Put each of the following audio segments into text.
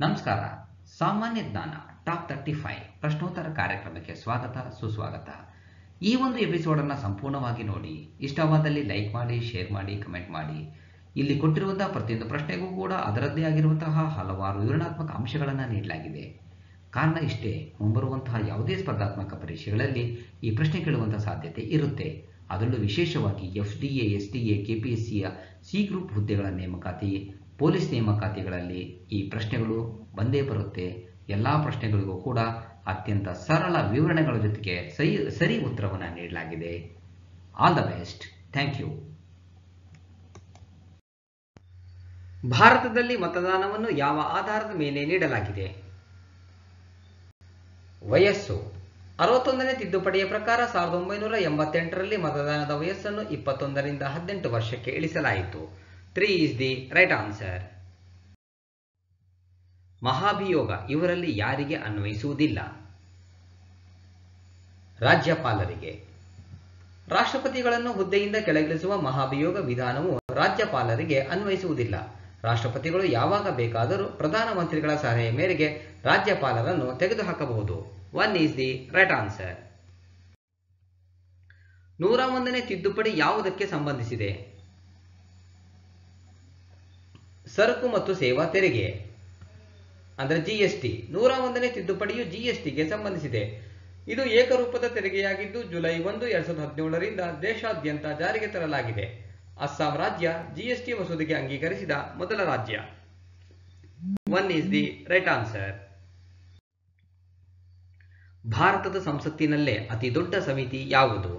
ನಮಸ್ಕಾರ. ಸಾಮಾನ್ಯ ಜ್ಞಾನ ಟಾಪ್ ತರ್ಟಿ ಫೈವ್ ಪ್ರಶ್ನೋತ್ತರ ಕಾರ್ಯಕ್ರಮಕ್ಕೆ ಸ್ವಾಗತ, ಸುಸ್ವಾಗತ. ಈ ಒಂದು ಎಪಿಸೋಡ್ ಅನ್ನ ಸಂಪೂರ್ಣವಾಗಿ ನೋಡಿ, ಇಷ್ಟವಾದಲ್ಲಿ ಲೈಕ್ ಮಾಡಿ ಶೇರ್ ಮಾಡಿ ಕಮೆಂಟ್ ಮಾಡಿ. ಇಲ್ಲಿ ಕೊಟ್ಟಿರುವಂತಹ ಪ್ರತಿಯೊಂದು ಪ್ರಶ್ನೆಗೂ ಕೂಡ ಅದರದ್ದೇ ಆಗಿರುವಂತಹ ಹಲವಾರು ವಿವರಣಾತ್ಮಕ ಅಂಶಗಳನ್ನು ನೀಡಲಾಗಿದೆ. ಕಾರಣ ಇಷ್ಟೇ, ಮುಂಬರುವಂತಹ ಯಾವುದೇ ಸ್ಪರ್ಧಾತ್ಮಕ ಪರೀಕ್ಷೆಗಳಲ್ಲಿ ಈ ಪ್ರಶ್ನೆ ಕೇಳುವಂತಹ ಸಾಧ್ಯತೆ ಇರುತ್ತೆ. ಅದರಲ್ಲೂ ವಿಶೇಷವಾಗಿ F D S D A K P S ಸಿಯ ಸಿ ಗ್ರೂಪ್ ಹುದ್ದೆಗಳ ನೇಮಕಾತಿ ಪೊಲೀಸ್ ನೇಮಕಾತಿಗಳಲ್ಲಿ ಈ ಪ್ರಶ್ನೆಗಳು ಬಂದೇ ಬರುತ್ತೆ. ಎಲ್ಲ ಪ್ರಶ್ನೆಗಳಿಗೂ ಕೂಡ ಅತ್ಯಂತ ಸರಳ ವಿವರಣೆಗಳ ಜೊತೆಗೆ ಸರಿ ಸರಿ ಉತ್ತರವನ್ನು ನೀಡಲಾಗಿದೆ. All the best thank you ಭಾರತದಲ್ಲಿ ಮತದಾನವನ್ನು ಯಾವ ಆಧಾರದ ಮೇಲೆ ನೀಡಲಾಗಿದೆ? ವಯಸ್ಸು. ಅರವತ್ತೊಂದನೇ ತಿದ್ದುಪಡಿಯ ಪ್ರಕಾರ ಸಾವಿರದ ಒಂಬೈನೂರ ಎಂಬತ್ತೆಂಟರಲ್ಲಿ ಮತದಾನದ ವಯಸ್ಸನ್ನು ಇಪ್ಪತ್ತೊಂದರಿಂದ ಹದಿನೆಂಟು ವರ್ಷಕ್ಕೆ ಇಳಿಸಲಾಯಿತು. Three is the right answer ಮಹಾಭಿಯೋಗ ಇವರಲ್ಲಿ ಯಾರಿಗೆ ಅನ್ವಯಿಸುವುದಿಲ್ಲ? ರಾಜ್ಯಪಾಲರಿಗೆ. ರಾಷ್ಟ್ರಪತಿಗಳನ್ನು ಹುದ್ದೆಯಿಂದ ಕೆಳಗಿಳಿಸುವ ಮಹಾಭಿಯೋಗ ವಿಧಾನವು ರಾಜ್ಯಪಾಲರಿಗೆ ಅನ್ವಯಿಸುವುದಿಲ್ಲ. ರಾಷ್ಟ್ರಪತಿಗಳು ಯಾವಾಗ ಬೇಕಾದರೂ ಪ್ರಧಾನಮಂತ್ರಿಗಳ ಸಲಹೆಯ ಮೇರೆಗೆ ರಾಜ್ಯಪಾಲರನ್ನು ತೆಗೆದುಹಾಕಬಹುದು. One is the right answer ನೂರ ಒಂದನೇ ತಿದ್ದುಪಡಿ ಯಾವುದಕ್ಕೆ ಸಂಬಂಧಿಸಿದೆ? ಸರಕು ಮತ್ತು ಸೇವಾ ತೆರಿಗೆ. ಅಂದರೆ ಜಿಎಸ್ಟಿ ನೂರ ಒಂದನೇ ತಿದ್ದುಪಡಿಯು ಜಿಎಸ್ಟಿಗೆ ಸಂಬಂಧಿಸಿದೆ. ಇದು ಏಕರೂಪದ ತೆರಿಗೆಯಾಗಿದ್ದು ಜುಲೈ ಒಂದು, ಎರಡ್ ಸಾವಿರದ ಹದಿನೇಳರಿಂದ ದೇಶಾದ್ಯಂತ ಜಾರಿಗೆ ತರಲಾಗಿದೆ. ಅಸ್ಸಾಂ ರಾಜ್ಯ ಜಿಎಸ್ಟಿ ಮಸೂದೆಗೆ ಅಂಗೀಕರಿಸಿದ ಮೊದಲ ರಾಜ್ಯ. One is the right answer ಭಾರತದ ಸಂಸತ್ತಿನಲ್ಲೇ ಅತಿ ದೊಡ್ಡ ಸಮಿತಿ ಯಾವುದು?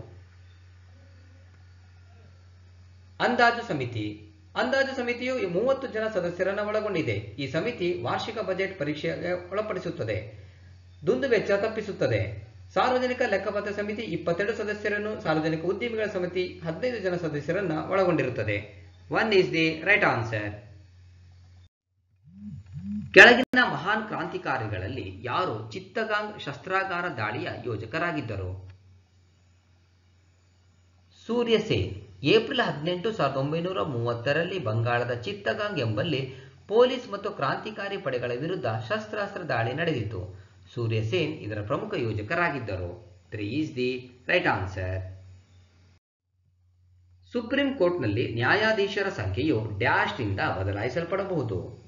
ಅಂದಾಜು ಸಮಿತಿ. ಅಂದಾಜು ಸಮಿತಿಯು ಮೂವತ್ತು ಜನ ಸದಸ್ಯರನ್ನು ಒಳಗೊಂಡಿದೆ. ಈ ಸಮಿತಿ ವಾರ್ಷಿಕ ಬಜೆಟ್ ಪರೀಕ್ಷೆಗೆ ಒಳಪಡಿಸುತ್ತದೆ. ದುಂದುವೆಚ್ಚ ತಪ್ಪಿಸುತ್ತದೆ. ಸಾರ್ವಜನಿಕ ಲೆಕ್ಕಪತ್ರ ಸಮಿತಿ ಇಪ್ಪತ್ತೆರಡು ಸದಸ್ಯರನ್ನು, ಸಾರ್ವಜನಿಕ ಉದ್ಯಮಿಗಳ ಸಮಿತಿ ಹದಿನೈದು ಜನ ಸದಸ್ಯರನ್ನು ಒಳಗೊಂಡಿರುತ್ತದೆ. One is the right answer ಕೆಳಗಿನ ಮಹಾನ್ ಕ್ರಾಂತಿಕಾರಿಗಳಲ್ಲಿ ಯಾರು ಚಿತ್ತಗಾಂಗ್ ಶಸ್ತ್ರಾಗಾರ ದಾಳಿಯ ಯೋಜಕರಾಗಿದ್ದರು? ಸೂರ್ಯ ಸೇನ್. ಏಪ್ರಿಲ್ ಹದಿನೆಂಟು ಸಾವಿರದ ಒಂಬೈನೂರ ಮೂವತ್ತರಲ್ಲಿ ಬಂಗಾಳದ ಚಿತ್ತಗಾಂಗ್ ಎಂಬಲ್ಲಿ ಪೊಲೀಸ್ ಮತ್ತು ಕ್ರಾಂತಿಕಾರಿ ಪಡೆಗಳ ವಿರುದ್ಧ ಶಸ್ತ್ರಾಸ್ತ್ರ ದಾಳಿ ನಡೆದಿತ್ತು. ಸೂರ್ಯ ಸೇನ್ ಇದರ ಪ್ರಮುಖ ಯೋಜಕರಾಗಿದ್ದರು. Three is the right answer supreme ಕೋರ್ಟ್ನಲ್ಲಿ ನ್ಯಾಯಾಧೀಶರ ಸಂಖ್ಯೆಯು ಡ್ಯಾಶ್ನಿಂದ ಬದಲಾಯಿಸಲ್ಪಡಬಹುದು.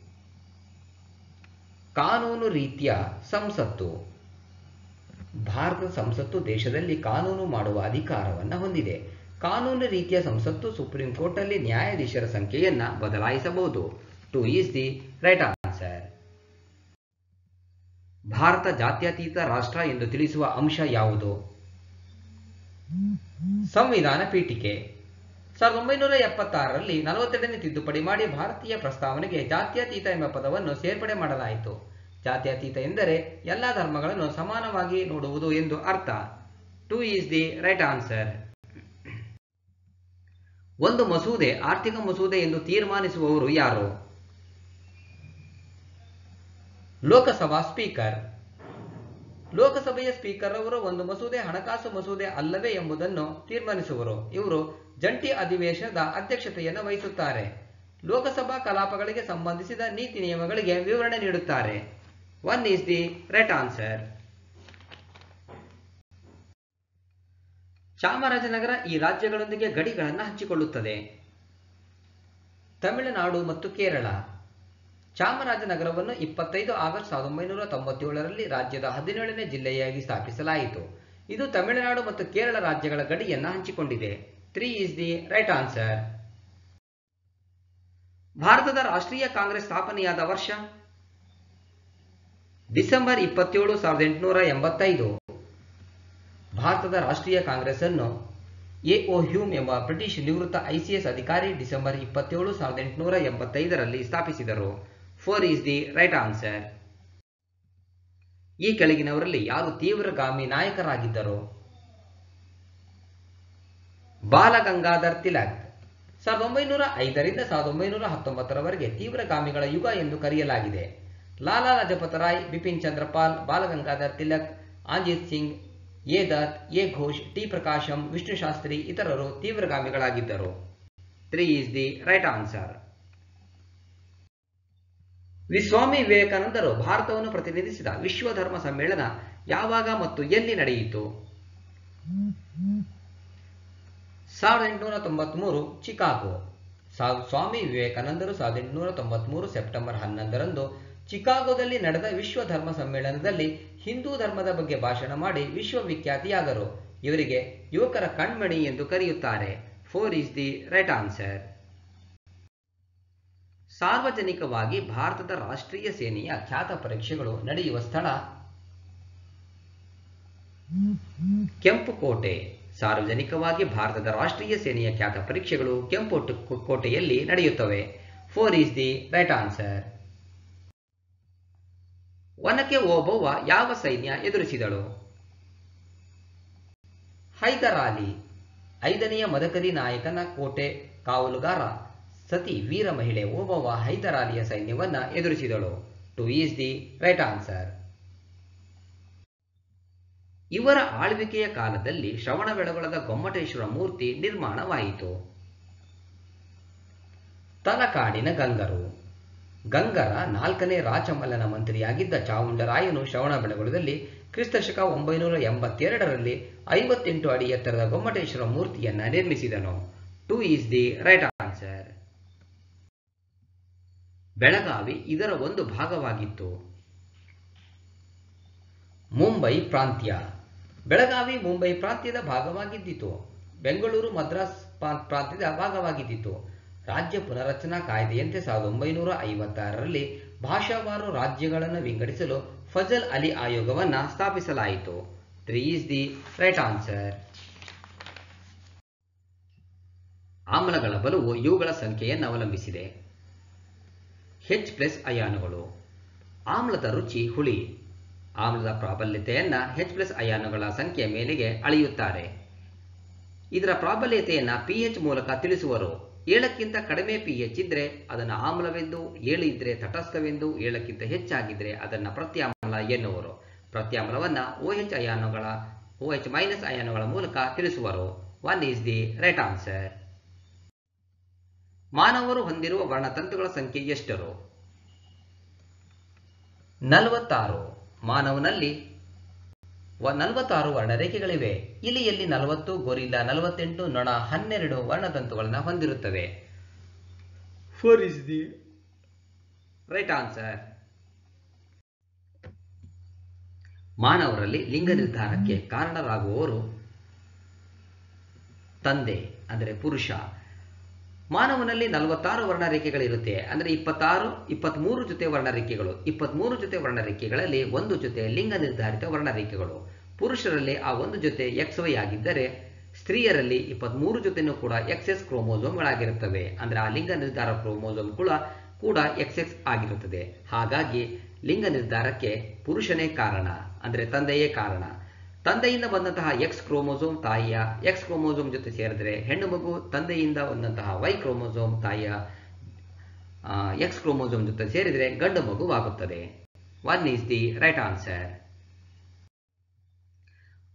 ಕಾನೂನು ರೀತಿಯ ಸಂಸತ್ತು. ಭಾರತದ ಸಂಸತ್ತು ದೇಶದಲ್ಲಿ ಕಾನೂನು ಮಾಡುವ ಅಧಿಕಾರವನ್ನು ಹೊಂದಿದೆ. ಕಾನೂನು ರೀತಿಯ ಸಂಸತ್ತು ಸುಪ್ರೀಂ ಕೋರ್ಟ್ನಲ್ಲಿ ನ್ಯಾಯಾಧೀಶರ ಸಂಖ್ಯೆಯನ್ನು ಬದಲಾಯಿಸಬಹುದು. Two is the right answer. Bharat ಜಾತ್ಯತೀತ ರಾಷ್ಟ್ರ ಎಂದು ತಿಳಿಸುವ ಅಂಶ ಯಾವುದು? ಸಂವಿಧಾನ ಪೀಠಿಕೆ. ಸಾವಿರದ ಒಂಬೈನೂರ ಎಪ್ಪತ್ತಾರರಲ್ಲಿ ನಲವತ್ತೆರಡನೇ ತಿದ್ದುಪಡಿ ಮಾಡಿ ಭಾರತೀಯ ಪ್ರಸ್ತಾವನೆಗೆ ಜಾತ್ಯತೀತ ಎಂಬ ಪದವನ್ನು ಸೇರ್ಪಡೆ ಮಾಡಲಾಯಿತು. ಜಾತ್ಯತೀತ ಎಂದರೆ ಎಲ್ಲ ಧರ್ಮಗಳನ್ನು ಸಮಾನವಾಗಿ ನೋಡುವುದು ಎಂದು ಅರ್ಥ. Two is the right answer. ಒಂದು ಮಸೂದೆ, ಆರ್ಥಿಕ ಮಸೂದೆ ಎಂದು ತೀರ್ಮಾನಿಸುವವರು ಯಾರು? ಲೋಕಸಭಾ ಸ್ಪೀಕರ್. ಲೋಕಸಭೆಯ ಸ್ಪೀಕರ್ ಅವರು ಒಂದು ಮಸೂದೆ, ಹಣಕಾಸು ಮಸೂದೆ ಅಲ್ಲವೇ ಎಂಬುದನ್ನು ತೀರ್ಮಾನಿಸುವರು. ಇವರು ಜಂಟಿ ಅಧಿವೇಶನದ ಅಧ್ಯಕ್ಷತೆಯನ್ನು ವಹಿಸುತ್ತಾರೆ. ಲೋಕಸಭಾ ಕಲಾಪಗಳಿಗೆ ಸಂಬಂಧಿಸಿದ ನೀತಿ ನಿಯಮಗಳಿಗೆ ವಿವರಣೆ ನೀಡುತ್ತಾರೆ. One is the right answer Chamarajanagar ಈ ರಾಜ್ಯಗಳೊಂದಿಗೆ ಗಡಿಗಳನ್ನು ಹಂಚಿಕೊಳ್ಳುತ್ತದೆ. ತಮಿಳುನಾಡು ಮತ್ತು ಕೇರಳ. ಚಾಮರಾಜನಗರವನ್ನು ಇಪ್ಪತ್ತೈದು ಆಗಸ್ಟ್ ಸಾವಿರದ ಒಂಬೈನೂರ ತೊಂಬತ್ತೇಳರಲ್ಲಿ ರಾಜ್ಯದ ಹದಿನೇಳನೇ ಜಿಲ್ಲೆಯಾಗಿ ಸ್ಥಾಪಿಸಲಾಯಿತು. ಇದು ತಮಿಳುನಾಡು ಮತ್ತು ಕೇರಳ ರಾಜ್ಯಗಳ ಗಡಿಯನ್ನು ಹಂಚಿಕೊಂಡಿದೆ. Three is the right answer ಭಾರತದ ರಾಷ್ಟ್ರೀಯ ಕಾಂಗ್ರೆಸ್ ಸ್ಥಾಪನೆಯಾದ ವರ್ಷ? ಡಿಸೆಂಬರ್ ಇಪ್ಪತ್ತೇಳು, ಸಾವಿರದ ಎಂಟುನೂರ ಎಂಬತ್ತೈದು. ಭಾರತದ ರಾಷ್ಟ್ರೀಯ ಕಾಂಗ್ರೆಸ್ ಅನ್ನು ಎ ಹ್ಯೂಮ್ ಎಂಬ ಬ್ರಿಟಿಷ್ ನಿವೃತ್ತ ಐಸಿಎಸ್ ಅಧಿಕಾರಿ ಡಿಸೆಂಬರ್ ಇಪ್ಪತ್ತೇಳು ಸಾವಿರದ ಎಂಟುನೂರ ಎಂಬತ್ತೈದರಲ್ಲಿ ಸ್ಥಾಪಿಸಿದರು. Four is the right answer. ಈ ಕೆಳಗಿನವರಲ್ಲಿ ಯಾರು ತೀವ್ರಗಾಮಿ ನಾಯಕರಾಗಿದ್ದರು? ಬಾಲಗಂಗಾಧರ್ ತಿಲಕ್. ಸಾವಿರದ ಒಂಬೈನೂರ ಐದರಿಂದ ಸಾವಿರದ ಒಂಬೈನೂರ ಹತ್ತೊಂಬತ್ತರವರೆಗೆ ತೀವ್ರಗಾಮಿಗಳ ಯುಗ ಎಂದು ಕರೆಯಲಾಗಿದೆ. Lala Lajpat Rai Bipin Chandra Pal, Bal Gangadhar Tilak, Ajit Singh A Dutt, A Ghosh, T Prakasam, Vishnu Shastri ಇತರರು ತೀವ್ರಗಾಮಿಗಳಾಗಿದ್ದರು. Three is the right answer ವಿಸ್ವಾಮಿ ವಿವೇಕಾನಂದರು ಭಾರತವನ್ನು ಪ್ರತಿನಿಧಿಸಿದ ವಿಶ್ವ ಧರ್ಮ ಸಮ್ಮೇಳನ ಯಾವಾಗ ಮತ್ತು ಎಲ್ಲಿ ನಡೆಯಿತು? ಸಾವಿರದ ಎಂಟುನೂರ ತೊಂಬತ್ಮೂರು, ಚಿಕಾಗೋ. ಸ್ವಾಮಿ ವಿವೇಕಾನಂದರು ಸಾವಿರದ ಎಂಟುನೂರ ತೊಂಬತ್ಮೂರು ಸೆಪ್ಟೆಂಬರ್ ಹನ್ನೊಂದರಂದು ಚಿಕಾಗೋದಲ್ಲಿ ನಡೆದ ವಿಶ್ವ ಧರ್ಮ ಸಮ್ಮೇಳನದಲ್ಲಿ ಹಿಂದೂ ಧರ್ಮದ ಬಗ್ಗೆ ಭಾಷಣ ಮಾಡಿ ವಿಶ್ವವಿಖ್ಯಾತಿಯಾದರು ಇವರಿಗೆ ಯುವಕರ ಕಣ್ಮಣಿ ಎಂದು ಕರೆಯುತ್ತಾರೆ. Four is the right answer ಸಾರ್ವಜನಿಕವಾಗಿ ಭಾರತದ ರಾಷ್ಟ್ರೀಯ ಸೇನೆಯ ಖ್ಯಾತ ಪರೀಕ್ಷೆಗಳು ನಡೆಯುವ ಸ್ಥಳ ಕೆಂಪು ಕೋಟೆ. ಸಾರ್ವಜನಿಕವಾಗಿ ಭಾರತದ ರಾಷ್ಟ್ರೀಯ ಸೇನೆಯ ಖ್ಯಾತ ಪರೀಕ್ಷೆಗಳು ಕೆಂಪು ಕೋಟೆಯಲ್ಲಿ ನಡೆಯುತ್ತವೆ. Four is the right answer Onake Obavva ಯಾವ ಸೈನ್ಯ ಎದುರಿಸಿದಳು? ಹೈದರಾಲಿ, ಐದನೆಯ ಮದಕರಿ ನಾಯಕನ ಕೋಟೆ ಕಾವಲುಗಾರ ಸತಿ ವೀರ ಮಹಿಳೆ ಓಬವ್ವ ಹೈದರಾಲಿಯ ಸೈನ್ಯವನ್ನ ಎದುರಿಸಿದಳು. Two is the right answer ಇವರ ಆಳ್ವಿಕೆಯ ಕಾಲದಲ್ಲಿ ಶ್ರವಣಬೆಳಗೊಳದ ಗೊಮ್ಮಟೇಶ್ವರ ಮೂರ್ತಿ ನಿರ್ಮಾಣವಾಯಿತು. ತಲಕಾಡಿನ ಗಂಗರು. ಗಂಗರ ನಾಲ್ಕನೇ ರಾಚಮಲ್ಲನ ಮಂತ್ರಿಯಾಗಿದ್ದ ಚಾವುಂಡರಾಯನು ಶ್ರವಣಬೆಳಗೊಳದಲ್ಲಿ ಕ್ರಿಸ್ತಶಕ ಒಂಬೈನೂರ ಎಂಬತ್ತೆರಡರಲ್ಲಿ ಐವತ್ತೆಂಟು ಅಡಿ ಎತ್ತರದ ಗೊಮ್ಮಟೇಶ್ವರ ಮೂರ್ತಿಯನ್ನ ನಿರ್ಮಿಸಿದನು. Two is the right answer Belagavi ಇದರ ಒಂದು ಭಾಗವಾಗಿತ್ತು. ಮುಂಬೈ ಪ್ರಾಂತ್ಯ. ಬೆಳಗಾವಿ ಮುಂಬೈ ಪ್ರಾಂತ್ಯದ ಭಾಗವಾಗಿದ್ದಿತು. ಬೆಂಗಳೂರು ಮದ್ರಾಸ್ ಪ್ರಾ- ಪ್ರಾಂತ್ಯದ ಭಾಗವಾಗಿದ್ದಿತು. ರಾಜ್ಯ ಪುನರಚನಾ ಕಾಯ್ದೆಯಂತೆ ಸಾವಿರದ ಒಂಬೈನೂರ ಐವತ್ತಾರರಲ್ಲಿ ಭಾಷಾವಾರು ರಾಜ್ಯಗಳನ್ನು ವಿಂಗಡಿಸಲು ಫಜಲ್ ಅಲಿ ಆಯೋಗವನ್ನು ಸ್ಥಾಪಿಸಲಾಯಿತು. Three is the right answer ಆಮ್ಲಗಳ ಬಲವು ಇವುಗಳ ಸಂಖ್ಯೆಯನ್ನು ಅವಲಂಬಿಸಿದೆ. ಹೆಚ್ ಪ್ಲಸ್ ಅಯಾನುಗಳು. ಆಮ್ಲದ ರುಚಿ ಹುಳಿ. ಆಮ್ಲದ ಪ್ರಾಬಲ್ಯತೆಯನ್ನು ಹೆಚ್ ಪ್ಲಸ್ ಅಯಾನುಗಳ ಸಂಖ್ಯೆ ಮೇಲೆಗೆ ಅಳೆಯುತ್ತಾರೆ. ಇದರ ಪ್ರಾಬಲ್ಯತೆಯನ್ನ ಪಿಎಚ್ ಮೂಲಕ ತಿಳಿಸುವರು. ಏಳಕ್ಕಿಂತ ಕಡಿಮೆ ಪಿಎಚ್ ಇದ್ರೆ ಅದನ್ನು ಆಮ್ಲವೆಂದು ಏಳು ಇದ್ರೆ ತಟಸ್ಥವೆಂದು, ಏಳಕ್ಕಿಂತ ಹೆಚ್ಚಾಗಿದ್ರೆ ಅದನ್ನು ಪ್ರತ್ಯಾಮ್ಲ ಎನ್ನುವರು. ಪ್ರತ್ಯಾಮ್ಲವನ್ನು ಓ ಎಚ್ ಅಯಾನುಗಳ ಓ ಎಚ್ ಮೈನಸ್ ಅಯಾನುಗಳ ಮೂಲಕ ತಿಳಿಸುವರು. One is the right answer ಮಾನವರು ಹೊಂದಿರುವ ವರ್ಣತಂತುಗಳ ಸಂಖ್ಯೆ ಎಷ್ಟರು? ನಲವತ್ತಾರು. ಮಾನವನಲ್ಲಿ ನಲವತ್ತಾರು ವರ್ಣರೇಖೆಗಳಿವೆ. ಇಲಿಯಲ್ಲಿ ನಲವತ್ತು ಗೊರಿಲ್ಲಾ ನಲವತ್ತೆಂಟು ನೊಣ ಹನ್ನೆರಡು ವರ್ಣತಂತುಗಳನ್ನು ಹೊಂದಿರುತ್ತವೆ. Four is the right answer ಮಾನವರಲ್ಲಿ ಲಿಂಗ ನಿರ್ಧಾರಕ್ಕೆ ಕಾರಣರಾಗುವವರು ತಂದೆ ಅಂದರೆ ಪುರುಷ. ಮಾನವನಲ್ಲಿ ನಲವತ್ತಾರು ವರ್ಣರೇಖೆಗಳಿರುತ್ತೆ. ಅಂದರೆ ಇಪ್ಪತ್ತಾರು ಇಪ್ಪತ್ತ್ಮೂರು ಜೊತೆ ವರ್ಣರೇಖೆಗಳು. ಇಪ್ಪತ್ಮೂರು ಜೊತೆ ವರ್ಣರೇಖೆಗಳಲ್ಲಿ ಒಂದು ಜೊತೆ ಲಿಂಗ ನಿರ್ಧಾರಿತ ವರ್ಣರೇಖೆಗಳು. ಪುರುಷರಲ್ಲಿ ಆ ಒಂದು ಜೊತೆ ಎಕ್ಸ್ ವೈ ಆಗಿದ್ದರೆ, ಸ್ತ್ರೀಯರಲ್ಲಿ ಇಪ್ಪತ್ಮೂರು ಜೊತೆನೂ ಕೂಡ ಎಕ್ಸ್ ಎಸ್ ಕ್ರೋಮೋಸೋಮ್ಗಳಾಗಿರುತ್ತವೆ. ಅಂದರೆ ಆ ಲಿಂಗ ನಿರ್ಧಾರ ಕ್ರೋಮೋಸೋಮ್ ಕೂಡ ಕೂಡ ಎಕ್ಸ್ ಎಕ್ಸ್ ಆಗಿರುತ್ತದೆ. ಹಾಗಾಗಿ ಲಿಂಗ ನಿರ್ಧಾರಕ್ಕೆ ಪುರುಷನೇ ಕಾರಣ, ಅಂದರೆ ತಂದೆಯೇ ಕಾರಣ. ತಂದೆಯಿಂದ ಬಂದಂತಹ ಎಕ್ಸ್ ಕ್ರೋಮೋಸೋಮ್ ತಾಯಿಯ ಎಕ್ಸ್ ಕ್ರೋಮೋಸೋಮ್ ಜೊತೆ ಸೇರಿದ್ರೆ ಹೆಣ್ಣು ಮಗು ತಂದೆಯಿಂದ ಬಂದಂತಹ ವೈ ಕ್ರೋಮೋಸೋಮ್ ತಾಯಿಯ ಎಕ್ಸ್ ಕ್ರೋಮೋಸೋಮ್ ಜೊತೆ ಸೇರಿದರೆ ಗಂಡು ಮಗುವಾಗುತ್ತದೆ. One is the right answer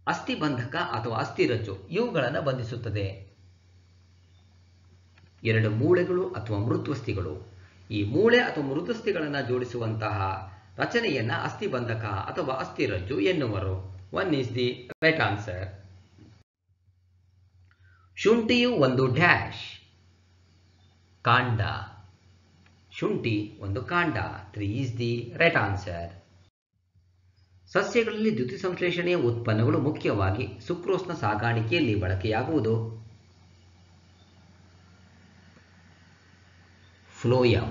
ಅಸ್ಥಿಬಂಧಕ ಅಥವಾ ಅಸ್ಥಿರಜ್ಜು ಇವುಗಳನ್ನು ಬಂಧಿಸುತ್ತದೆ. ಎರಡು ಮೂಳೆಗಳು ಅಥವಾ ಮೃತ್ವಸ್ಥಿಗಳು. ಈ ಮೂಳೆ ಅಥವಾ ಮೃತ್ವಸ್ಥಿಗಳನ್ನು ಜೋಡಿಸುವಂತಹ ರಚನೆಯನ್ನ ಅಸ್ಥಿಬಂಧಕ ಅಥವಾ ಅಸ್ಥಿರಜ್ಜು ಎನ್ನುವರು. One is the right answer ಶುಂಠಿಯು ಒಂದು ಡ್ಯಾಶ್. ಕಾಂಡ. ಶುಂಠಿ ಒಂದು ಕಾಂಡ. Three is the right answer ಸಸ್ಯಗಳಲ್ಲಿ ದ್ಯುತಿ ಸಂಶ್ಲೇಷಣೆಯ ಉತ್ಪನ್ನಗಳು ಮುಖ್ಯವಾಗಿ ಸುಕ್ರೋಸ್ನ ಸಾಗಾಣಿಕೆಯಲ್ಲಿ ಬಳಕೆಯಾಗುವುದು. ಫ್ಲೋಯಂ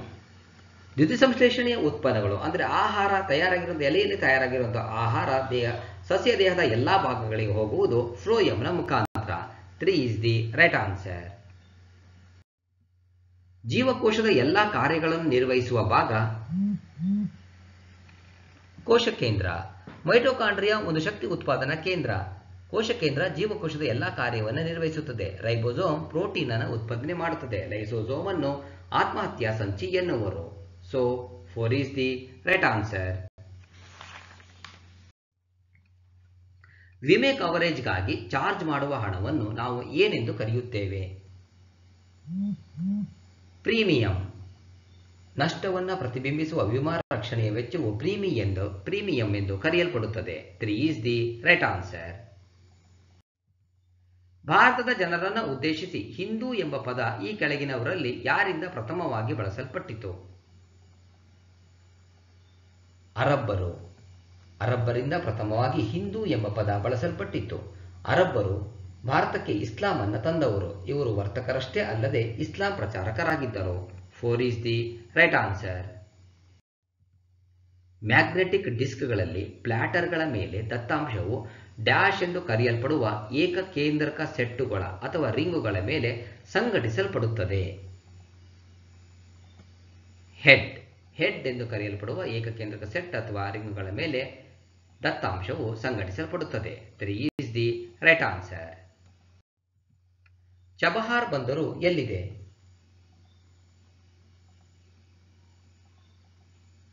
ದ್ಯುತಿ ಸಂಶ್ಲೇಷಣೆಯ ಉತ್ಪನ್ನಗಳು ಅಂದರೆ ಆಹಾರ ತಯಾರಾಗಿರುವಂಥ ಎಲೆಯಲ್ಲಿ ತಯಾರಾಗಿರುವಂಥ ಆಹಾರ, ದೇಹ ಸಸ್ಯ ದೇಹದ ಎಲ್ಲಾ ಭಾಗಗಳಿಗೆ ಹೋಗುವುದು ಫ್ಲೋಯಂನ ಮುಖಾಂತರ. Three is the right answer ಜೀವಕೋಶದ ಎಲ್ಲಾ ಕಾರ್ಯಗಳನ್ನು ನಿರ್ವಹಿಸುವ ಭಾಗ. ಕೋಶ ಕೇಂದ್ರ. ಮೈಟೋಕಾಂಡ್ರಿಯಾ ಒಂದು ಶಕ್ತಿ ಉತ್ಪಾದನಾ ಕೇಂದ್ರ. ಕೋಶ ಕೇಂದ್ರ ಜೀವಕೋಶದ ಎಲ್ಲಾ ಕಾರ್ಯವನ್ನು ನಿರ್ವಹಿಸುತ್ತದೆ. ರೈಬೋಸೋಮ್ ಪ್ರೋಟೀನ್ ಅನ್ನು ಉತ್ಪಾದನೆ ಮಾಡುತ್ತದೆ. ಲೈಸೋಸೋಮ್ ಅನ್ನು ಆತ್ಮಹತ್ಯಾ ಸಂಚಿ ಎನ್ನುವರು. So four is the right answer ವಿಮೆ ಕವರೇಜ್ಗಾಗಿ ಚಾರ್ಜ್ ಮಾಡುವ ಹಣವನ್ನು ನಾವು ಏನೆಂದು ಕರೆಯುತ್ತೇವೆ? ಪ್ರೀಮಿಯಂ. ನಷ್ಟವನ್ನು ಪ್ರತಿಬಿಂಬಿಸುವ ವಿಮಾ ರಕ್ಷಣೆಯ ವೆಚ್ಚವು ಪ್ರೀಮಿ ಎಂದು, ಪ್ರೀಮಿಯಂ ಎಂದು ಕರೆಯಲ್ಪಡುತ್ತದೆ. Three is the right answer ಭಾರತದ ಜನರನ್ನು ಉದ್ದೇಶಿಸಿ ಹಿಂದೂ ಎಂಬ ಪದ ಈ ಕೆಳಗಿನವರಲ್ಲಿ ಯಾರಿಂದ ಪ್ರಥಮವಾಗಿ ಬಳಸಲ್ಪಟ್ಟಿತು? ಅರಬ್ಬರು. ಅರಬ್ಬರಿಂದ ಪ್ರಥಮವಾಗಿ ಹಿಂದೂ ಎಂಬ ಪದ ಬಳಸಲ್ಪಟ್ಟಿತ್ತು. ಅರಬ್ಬರು ಭಾರತಕ್ಕೆ ಇಸ್ಲಾಂ ಅನ್ನು ತಂದವರು. ಇವರು ವರ್ತಕರಷ್ಟೇ ಅಲ್ಲದೆ ಇಸ್ಲಾಂ ಪ್ರಚಾರಕರಾಗಿದ್ದರು. Four is the right answer magnetic ಡಿಸ್ಕ್ಗಳಲ್ಲಿ ಪ್ಲಾಟರ್ಗಳ ಮೇಲೆ ದತ್ತಾಂಶವು ಡ್ಯಾಶ್ ಎಂದು ಕರೆಯಲ್ಪಡುವ ಏಕಕೇಂದ್ರಕ ಸೆಟ್ಟುಗಳ ಅಥವಾ ರಿಂಗುಗಳ ಮೇಲೆ ಸಂಘಟಿಸಲ್ಪಡುತ್ತದೆ. ಹೆಡ್ ಹೆಡ್ ಎಂದು ಕರೆಯಲ್ಪಡುವ ಏಕಕೇಂದ್ರಕ ಸೆಟ್ ಅಥವಾ ರಿಂಗುಗಳ ಮೇಲೆ ದತ್ತಾಂಶವು ಸಂಘಟಿಸಲ್ಪಡುತ್ತದೆ. Three is the right answer Chabahar ಬಂದರು ಎಲ್ಲಿದೆ?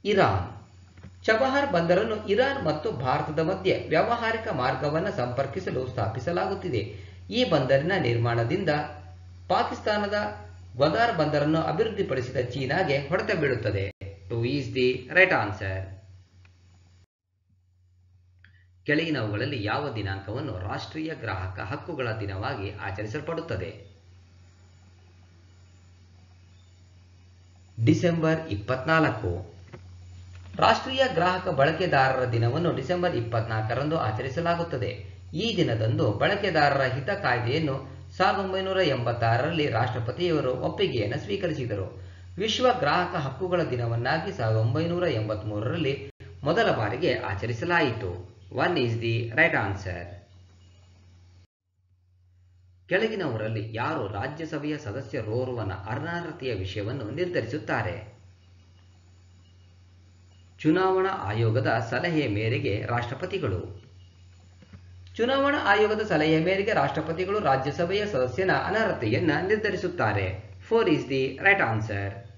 ಇರಾನ್. ಚಬಹಾರ್ ಬಂದರನ್ನು ಇರಾನ್ ಮತ್ತು ಭಾರತದ ಮಧ್ಯೆ ವ್ಯಾವಹಾರಿಕ ಮಾರ್ಗವನ್ನು ಸಂಪರ್ಕಿಸಲು ಸ್ಥಾಪಿಸಲಾಗುತ್ತಿದೆ. ಈ ಬಂದರಿನ ನಿರ್ಮಾಣದಿಂದ ಪಾಕಿಸ್ತಾನದ ಗ್ವದಾರ್ ಬಂದರನ್ನು ಅಭಿವೃದ್ಧಿಪಡಿಸಿದ ಚೀನಾಗೆ ಹೊಡೆತ ಬೀಳುತ್ತದೆ. Two is the right answer ಕೆಳಗಿನವುಗಳಲ್ಲಿ ಯಾವ ದಿನಾಂಕವನ್ನು ರಾಷ್ಟ್ರೀಯ ಗ್ರಾಹಕ ಹಕ್ಕುಗಳ ದಿನವಾಗಿ ಆಚರಿಸಲ್ಪಡುತ್ತದೆ? ಡಿಸೆಂಬರ್ ಇಪ್ಪತ್ನಾಲ್ಕು. ರಾಷ್ಟ್ರೀಯ ಗ್ರಾಹಕ ಬಳಕೆದಾರರ ದಿನವನ್ನು ಡಿಸೆಂಬರ್ ಇಪ್ಪತ್ನಾಲ್ಕರಂದು ಆಚರಿಸಲಾಗುತ್ತದೆ. ಈ ದಿನದಂದು ಬಳಕೆದಾರರ ಹಿತ ಕಾಯ್ದೆಯನ್ನು ಸಾವಿರದ ಒಂಬೈನೂರ ಎಂಬತ್ತಾರರಲ್ಲಿ ರಾಷ್ಟ್ರಪತಿಯವರು ಒಪ್ಪಿಗೆಯನ್ನು ಸ್ವೀಕರಿಸಿದರು. ವಿಶ್ವ ಗ್ರಾಹಕ ಹಕ್ಕುಗಳ ದಿನವನ್ನಾಗಿ ಸಾವಿರದ ಒಂಬೈನೂರ ಎಂಬತ್ಮೂರರಲ್ಲಿ ಮೊದಲ ಬಾರಿಗೆ ಆಚರಿಸಲಾಯಿತು. One is the right answer ಕೆಳಗಿನವರಲ್ಲಿ ಯಾರು ರಾಜ್ಯಸಭೆಯ ಸದಸ್ಯರೋರ್ವನ ಅನರ್ಹತೆಯ ವಿಷಯವನ್ನು ನಿರ್ಧರಿಸುತ್ತಾರೆ? ಚುನಾವಣಾ ಆಯೋಗದ ಸಲಹೆಯ ಮೇರೆಗೆ ರಾಷ್ಟ್ರಪತಿಗಳು. ಚುನಾವಣಾ ಆಯೋಗದ ಸಲಹೆಯ ಮೇರೆಗೆ ರಾಷ್ಟ್ರಪತಿಗಳು ರಾಜ್ಯಸಭೆಯ ಸದಸ್ಯನ ಅನರ್ಹತೆಯನ್ನು ನಿರ್ಧರಿಸುತ್ತಾರೆ. Four is the right answer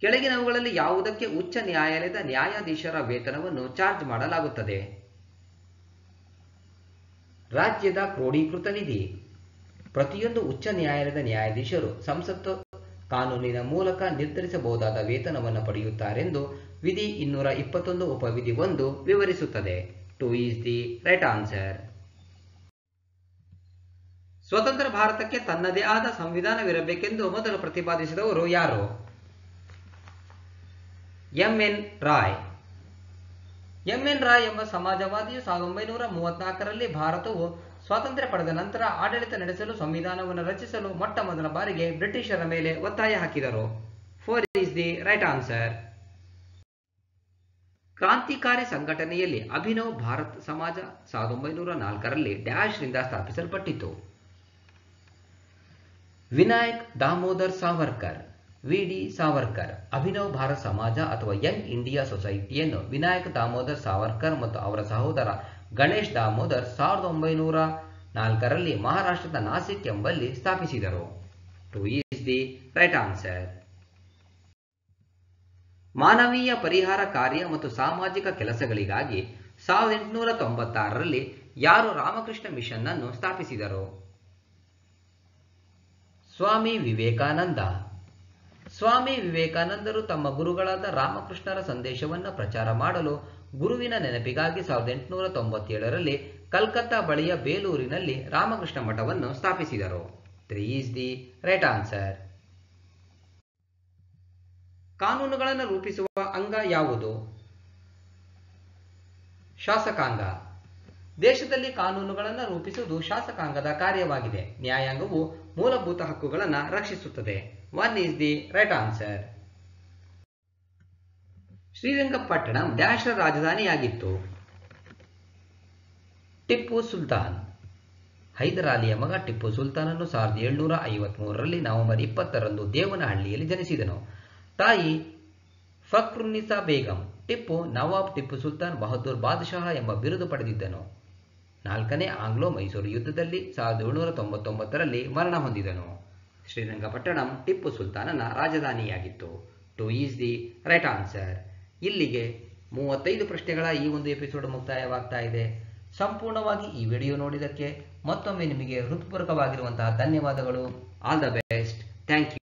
ಕೆಳಗಿನವುಗಳಲ್ಲಿ ಯಾವುದಕ್ಕೆ ಉಚ್ಚ ನ್ಯಾಯಾಲಯದ ನ್ಯಾಯಾಧೀಶರ ವೇತನವನ್ನು ಚಾರ್ಜ್ ಮಾಡಲಾಗುತ್ತದೆ? ರಾಜ್ಯದ ಕ್ರೋಢೀಕೃತ ನಿಧಿ. ಪ್ರತಿಯೊಂದು ಉಚ್ಚ ನ್ಯಾಯಾಲಯದ ನ್ಯಾಯಾಧೀಶರು ಸಂಸತ್ತು ಕಾನೂನಿನ ಮೂಲಕ ನಿರ್ಧರಿಸಬಹುದಾದ ವೇತನವನ್ನು ಪಡೆಯುತ್ತಾರೆಂದು ವಿಧಿ ಇನ್ನೂರ ಇಪ್ಪತ್ತೊಂದು ಉಪವಿಧಿ ಒಂದು ವಿವರಿಸುತ್ತದೆ. Two is the right answer ಸ್ವತಂತ್ರ ಭಾರತಕ್ಕೆ ತನ್ನದೇ ಆದ ಸಂವಿಧಾನವಿರಬೇಕೆಂದು ಮೊದಲು ಪ್ರತಿಪಾದಿಸಿದವರು ಯಾರು? M N Roy. M N Roy ಎಂಬ ಸಮಾಜವಾದಿಯು ಸಾವಿರದ ಒಂಬೈನೂರ ಮೂವತ್ನಾಲ್ಕರಲ್ಲಿ ಭಾರತವು ಸ್ವಾತಂತ್ರ್ಯ ಪಡೆದ ನಂತರ ಆಡಳಿತ ನಡೆಸಲು ಸಂವಿಧಾನವನ್ನು ರಚಿಸಲು ಮೊಟ್ಟ ಮೊದಲ ಬಾರಿಗೆ ಬ್ರಿಟಿಷರ ಮೇಲೆ ಒತ್ತಾಯ ಹಾಕಿದರು. Four is the right answer ಕ್ರಾಂತಿಕಾರಿ ಸಂಘಟನೆಯಲ್ಲಿ ಅಭಿನವ್ ಭಾರತ್ ಸಮಾಜ ಸಾವಿರದ ಒಂಬೈನೂರ ನಾಲ್ಕರಲ್ಲಿ ಡ್ಯಾಶ್ನಿಂದ ಸ್ಥಾಪಿಸಲ್ಪಟ್ಟಿತು ವಿನಾಯಕ್ ದಾಮೋದರ್ ಸಾವರ್ಕರ್. ವಿಡಿ ಸಾವರ್ಕರ್, ಅಭಿನವ್ ಭಾರತ್ ಸಮಾಜ ಅಥವಾ ಯಂಗ್ ಇಂಡಿಯಾ ಸೊಸೈಟಿಯನ್ನು ವಿನಾಯಕ ದಾಮೋದರ್ ಸಾವರ್ಕರ್ ಮತ್ತು ಅವರ ಸಹೋದರ ಗಣೇಶ್ ದಾಮೋದರ್ ಸಾವಿರದ ಒಂಬೈನೂರ ನಾಲ್ಕರಲ್ಲಿ ಮಹಾರಾಷ್ಟ್ರದ ನಾಸಿಕ್ ಎಂಬಲ್ಲಿ ಸ್ಥಾಪಿಸಿದರು. Two is the right answer ಮಾನವೀಯ ಪರಿಹಾರ ಕಾರ್ಯ ಮತ್ತು ಸಾಮಾಜಿಕ ಕೆಲಸಗಳಿಗಾಗಿ ಸಾವಿರದ ಎಂಟುನೂರ ತೊಂಬತ್ತಾರರಲ್ಲಿ ಯಾರು ರಾಮಕೃಷ್ಣ ಮಿಷನ್ ಅನ್ನು ಸ್ಥಾಪಿಸಿದರು? ಸ್ವಾಮಿ ವಿವೇಕಾನಂದ. ಸ್ವಾಮಿ ವಿವೇಕಾನಂದರು ತಮ್ಮ ಗುರುಗಳಾದ ರಾಮಕೃಷ್ಣರ ಸಂದೇಶವನ್ನು ಪ್ರಚಾರ ಮಾಡಲು ಗುರುವಿನ ನೆನಪಿಗಾಗಿ ಸಾವಿರದ ಎಂಟುನೂರ ತೊಂಬತ್ತೇಳರಲ್ಲಿ ಕಲ್ಕತ್ತಾ ಬಳಿಯ ಬೇಲೂರಿನಲ್ಲಿ ರಾಮಕೃಷ್ಣ ಮಠವನ್ನು ಸ್ಥಾಪಿಸಿದರು. Three is the right answer ಕಾನೂನುಗಳನ್ನು ರೂಪಿಸುವ ಅಂಗ ಯಾವುದು? ಶಾಸಕಾಂಗ. ದೇಶದಲ್ಲಿ ಕಾನೂನುಗಳನ್ನು ರೂಪಿಸುವುದು ಶಾಸಕಾಂಗದ ಕಾರ್ಯವಾಗಿದೆ. ನ್ಯಾಯಾಂಗವು ಮೂಲಭೂತ ಹಕ್ಕುಗಳನ್ನು ರಕ್ಷಿಸುತ್ತದೆ. One is the right answer Srirangapatnam ಡ್ಯಾಶ್ರ ರಾಜಧಾನಿಯಾಗಿತ್ತು ಟಿಪ್ಪು ಸುಲ್ತಾನ್ ಹೈದರಾಲಿಯ ಮಗ ಟಿಪ್ಪು ಸುಲ್ತಾನನ್ನು ಸಾವಿರದ ಏಳ್ನೂರ ಐವತ್ಮೂರರಲ್ಲಿ ನವೆಂಬರ್ ಇಪ್ಪತ್ತರಂದು ದೇವನಹಳ್ಳಿಯಲ್ಲಿ ಜನಿಸಿದನು. ತಾಯಿ ಫಕ್ರುನ್ನಿಸಾ ಬೇಗಂ. ಟಿಪ್ಪು ನವಾಬ್ ಟಿಪ್ಪು ಸುಲ್ತಾನ್ ಬಹದ್ದೂರ್ ಬಾದಶಾಹ ಎಂಬ ಬಿರುದು ಪಡೆದಿದ್ದನು. ನಾಲ್ಕನೇ ಆಂಗ್ಲೋ ಮೈಸೂರು ಯುದ್ಧದಲ್ಲಿ ಸಾವಿರದ ಏಳ್ನೂರ ತೊಂಬತ್ತೊಂಬತ್ತರಲ್ಲಿ ಮರಣ ಹೊಂದಿದನು. ಶ್ರೀರಂಗಪಟ್ಟಣಂ ಟಿಪ್ಪು ಸುಲ್ತಾನನ ರಾಜಧಾನಿಯಾಗಿತ್ತು. Two is the right answer. ಇಲ್ಲಿಗೆ ಮೂವತ್ತೈದು ಪ್ರಶ್ನೆಗಳ ಈ ಒಂದು ಎಪಿಸೋಡ್ ಮುಕ್ತಾಯವಾಗ್ತಾ ಇದೆ. ಸಂಪೂರ್ಣವಾಗಿ ಈ ವಿಡಿಯೋ ನೋಡಿದ್ದಕ್ಕೆ ಮತ್ತೊಮ್ಮೆ ನಿಮಗೆ ಹೃತ್ಪೂರ್ವಕವಾಗಿರುವಂತಹ ಧನ್ಯವಾದಗಳು. All the best thank you